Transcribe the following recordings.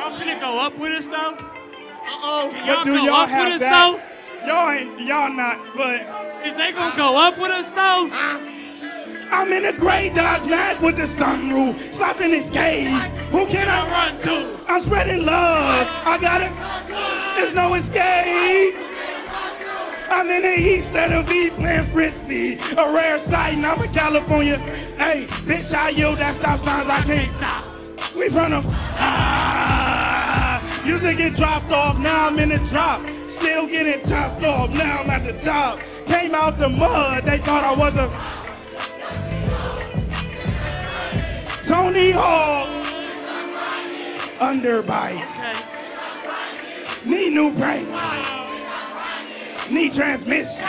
Y'all finna go up with us though? Uh-oh. Can y'all But do go y'all up have with us that? though? Y'all ain't, y'all not, but Is they gonna go up with us though? I'm in a gray Dodge Mat with the sunroof, slapping his cage. Who can I run to? I'm spreading love. I got it. There's no escape. I'm in the east of the V playing frisbee. A rare sight, and I'm in California. Hey, bitch, I yield that stop signs. I can't stop. We from the ah, used to get dropped off, now I'm in the drop. Still getting topped off, now I'm at the top. Came out the mud, they thought I was a Tony Hawk underbite. Need new brakes. Need transmission.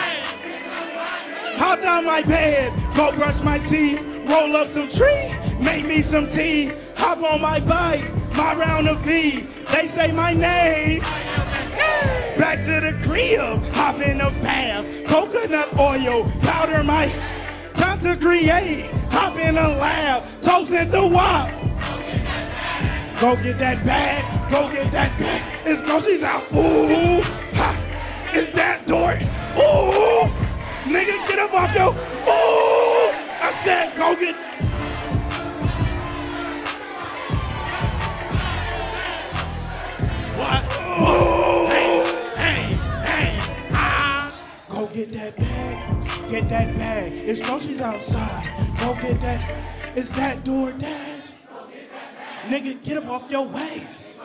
Hop down my bed, go brush my teeth, roll up some tree, make me some tea, hop on my bike, my round of V. They say my name. Back to the crib, hop in the bath, coconut oil, powder my. Time to create, hop in the lab, toast in the wop. Go get that bag, go get that bag. It's groceries out. Ooh, ha, it's that door. Ooh, nigga, get up off your. Ooh, I said, go get. Get that bag, get that bag. It's groceries outside. Go get that. It's that door dash. Nigga, get up off your ass.